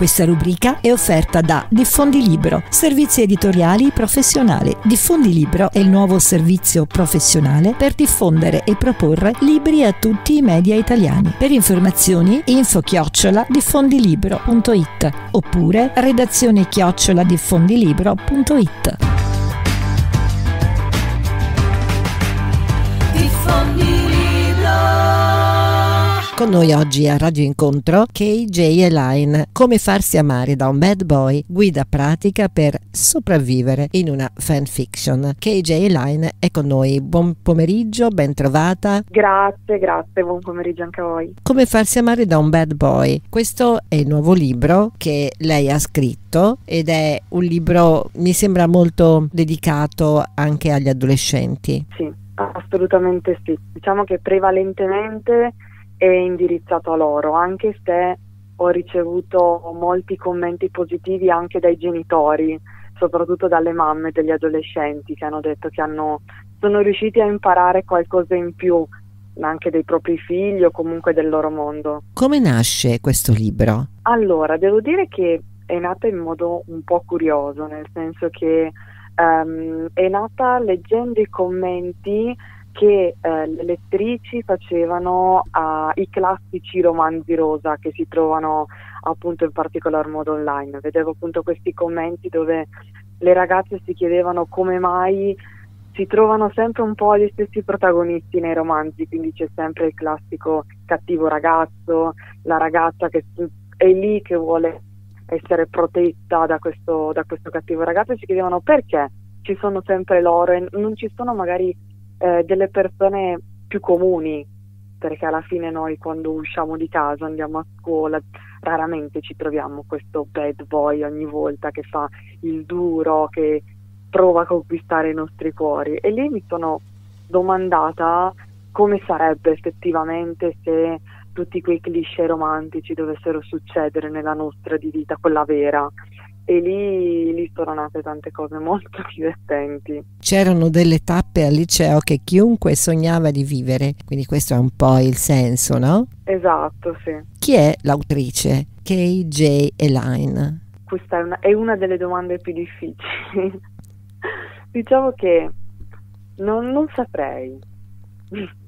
Questa rubrica è offerta da Diffondi Libro, servizi editoriali professionali. Diffondi Libro è il nuovo servizio professionale per diffondere e proporre libri a tutti i media italiani. Per informazioni info chiocciola diffondilibro.it oppure redazione chiocciola diffondilibro.it. Con noi oggi a Radio Incontro KJ Line, come farsi amare da un bad boy, guida pratica per sopravvivere in una fanfiction. KJ Line è con noi, buon pomeriggio, ben trovata. Grazie, grazie, buon pomeriggio anche a voi. Come farsi amare da un bad boy, questo è il nuovo libro che lei ha scritto ed è un libro, mi sembra molto dedicato anche agli adolescenti. Sì, assolutamente sì. Diciamo che prevalentemente è indirizzato a loro, anche se ho ricevuto molti commenti positivi anche dai genitori, soprattutto dalle mamme degli adolescenti che hanno detto che hanno, sono riusciti a imparare qualcosa in più anche dei propri figli o comunque del loro mondo. Come nasce questo libro? Allora, devo dire che è nata in modo un po' curioso, nel senso che um, è nata leggendo i commenti che eh, le lettrici facevano ai classici romanzi rosa che si trovano appunto in particolar modo online. Vedevo appunto questi commenti dove le ragazze si chiedevano come mai si trovano sempre un po' gli stessi protagonisti nei romanzi, quindi c'è sempre il classico cattivo ragazzo, la ragazza che è lì che vuole essere protetta da questo, da questo cattivo ragazzo e si chiedevano perché ci sono sempre loro e non ci sono magari eh, delle persone più comuni, perché alla fine noi quando usciamo di casa, andiamo a scuola, raramente ci troviamo questo bad boy ogni volta che fa il duro, che prova a conquistare i nostri cuori. E lì mi sono domandata come sarebbe effettivamente se tutti quei cliché romantici dovessero succedere nella nostra di vita, quella vera e lì, lì sono nate tante cose molto divertenti. C'erano delle tappe al liceo che chiunque sognava di vivere, quindi questo è un po' il senso, no? Esatto, sì. Chi è l'autrice? KJ Elaine. Questa è una, è una delle domande più difficili. diciamo che non, non saprei.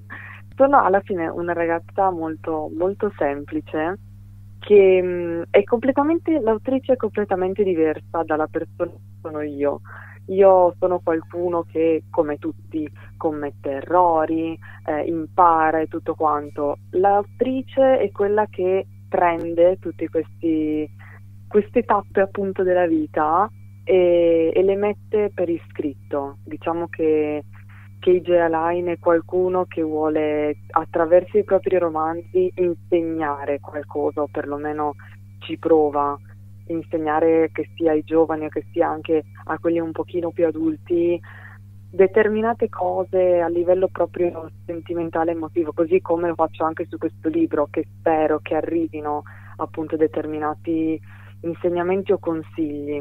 Sono alla fine una ragazza molto, molto semplice che mm, è completamente, l'autrice è completamente diversa dalla persona che sono io. Io sono qualcuno che, come tutti, commette errori, eh, impara e tutto quanto. L'autrice è quella che prende tutte queste tappe appunto della vita e, e, le mette per iscritto. Diciamo che KJ Alain è qualcuno che vuole attraverso i propri romanzi insegnare qualcosa o perlomeno ci prova insegnare che sia ai giovani o che sia anche a quelli un pochino più adulti determinate cose a livello proprio sentimentale e emotivo, così come lo faccio anche su questo libro, che spero che arrivino appunto determinati insegnamenti o consigli.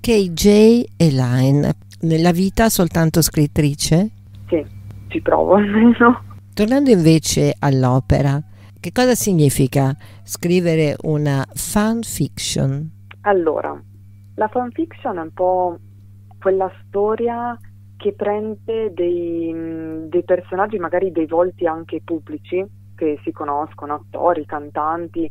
KJ Elaine, nella vita soltanto scrittrice? Sì, ci provo almeno. Tornando invece all'opera, che cosa significa scrivere una fan fiction? Allora, la fan fiction è un po' quella storia che prende dei, dei, personaggi, magari dei volti anche pubblici, che si conoscono, attori, cantanti,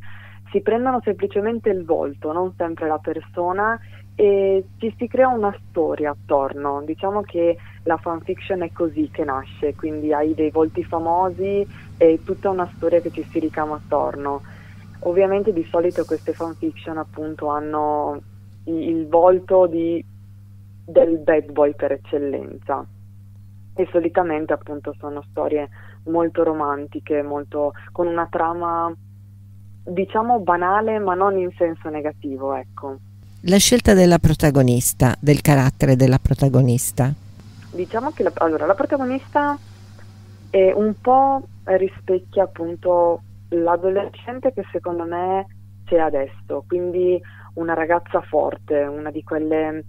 si prendono semplicemente il volto, non sempre la persona, e ci si crea una storia attorno. Diciamo che la fanfiction è così che nasce, quindi hai dei volti famosi e tutta una storia che ci si ricama attorno. Ovviamente di solito queste fanfiction appunto hanno il volto di, del bad boy per eccellenza e solitamente appunto sono storie molto romantiche, molto, con una trama diciamo banale ma non in senso negativo, ecco. La scelta della protagonista, del carattere della protagonista. Diciamo che la, allora, la protagonista è un po' rispecchia appunto l'adolescente che secondo me c'è adesso, quindi una ragazza forte, una di quelle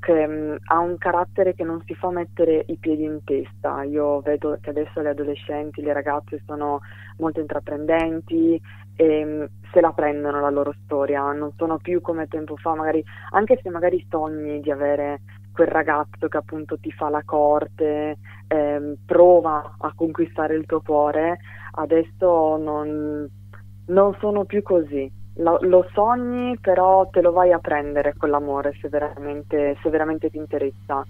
che mh, mm, ha un carattere che non si fa mettere i piedi in testa. Io vedo che adesso le adolescenti, le ragazze sono molto intraprendenti, e se la prendono la loro storia, non sono più come tempo fa, magari anche se magari sogni di avere quel ragazzo che appunto ti fa la corte, ehm, prova a conquistare il tuo cuore, adesso non, non sono più così. Lo, lo, sogni, però te lo vai a prendere quell'amore se veramente, se veramente ti interessa.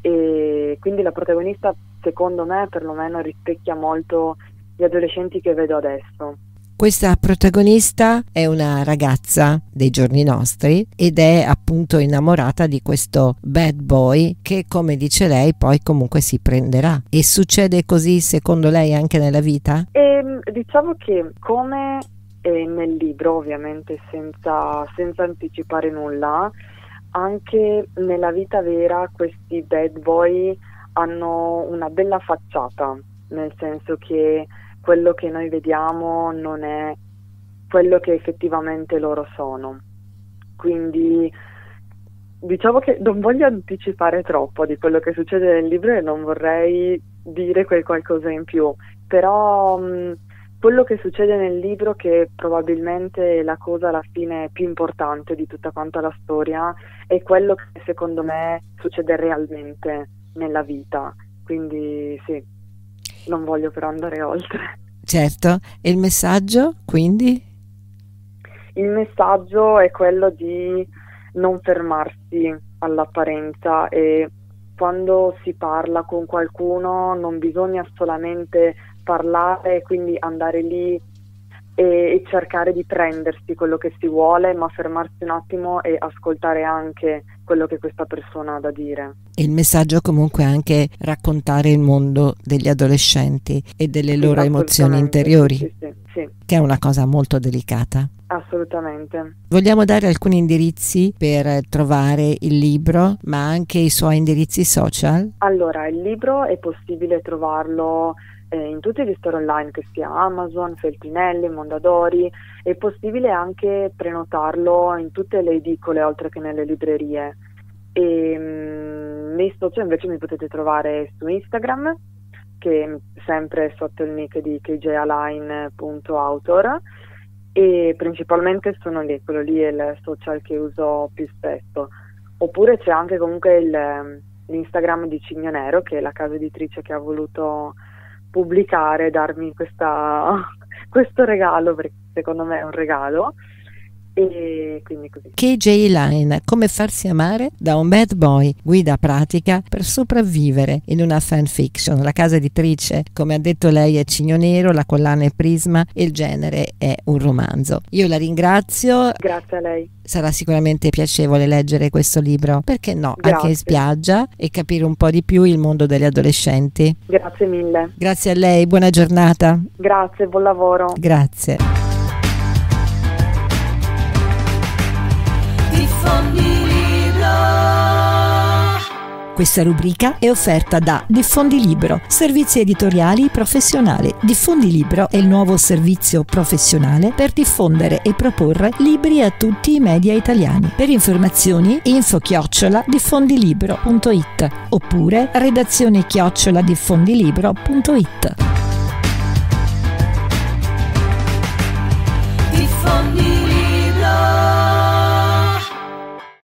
E quindi la protagonista, secondo me, perlomeno rispecchia molto gli adolescenti che vedo adesso. Questa protagonista è una ragazza dei giorni nostri ed è appunto innamorata di questo bad boy che come dice lei poi comunque si prenderà. E succede così secondo lei anche nella vita? E, ehm, diciamo che come nel libro ovviamente senza, senza anticipare nulla, anche nella vita vera questi bad boy hanno una bella facciata, nel senso che quello che noi vediamo non è quello che effettivamente loro sono. Quindi diciamo che non voglio anticipare troppo di quello che succede nel libro e non vorrei dire quel qualcosa in più, però mh, quello che succede nel libro, che probabilmente è la cosa alla fine più importante di tutta quanta la storia, è quello che secondo me succede realmente nella vita. Quindi sì, non voglio però andare oltre. Certo, e il messaggio quindi? Il messaggio è quello di non fermarsi all'apparenza e quando si parla con qualcuno non bisogna solamente parlare e quindi andare lì e, cercare di prendersi quello che si vuole, ma fermarsi un attimo e ascoltare anche quello che questa persona ha da dire. Il messaggio comunque è anche raccontare il mondo degli adolescenti e delle loro emozioni interiori, sì, sì, sì, che è una cosa molto delicata. Assolutamente. Vogliamo dare alcuni indirizzi per trovare il libro, ma anche i suoi indirizzi social? Allora, il libro è possibile trovarlo eh, in tutti gli store online, che sia Amazon, Feltrinelli, Mondadori, è possibile anche prenotarlo in tutte le edicole oltre che nelle librerie. E, mh, mm, nei social invece mi potete trovare su Instagram, che sempre sotto il nick di kjaline.autor e principalmente sono lì, quello lì è il social che uso più spesso. Oppure c'è anche comunque il, l'Instagram di Cigno Nero, che è la casa editrice che ha voluto pubblicare, darmi questa, questo regalo, perché secondo me è un regalo. E quindi così. KJ Line, come farsi amare da un bad boy, guida pratica per sopravvivere in una fanfiction. La casa editrice, come ha detto lei, è Cigno Nero, la collana è Prisma e il genere è un romanzo. Io la ringrazio. Grazie a lei sarà sicuramente piacevole leggere questo libro, perché no, Grazie. anche in spiaggia e capire un po' di più il mondo degli adolescenti. Grazie mille. Grazie a lei, buona giornata. Grazie, buon lavoro. Grazie. Questa rubrica è offerta da Diffondi Libro, servizi editoriali professionali. Diffondi Libro è il nuovo servizio professionale per diffondere e proporre libri a tutti i media italiani. Per informazioni info chiocciola diffondilibro.it oppure redazione chiocciola diffondilibro.it.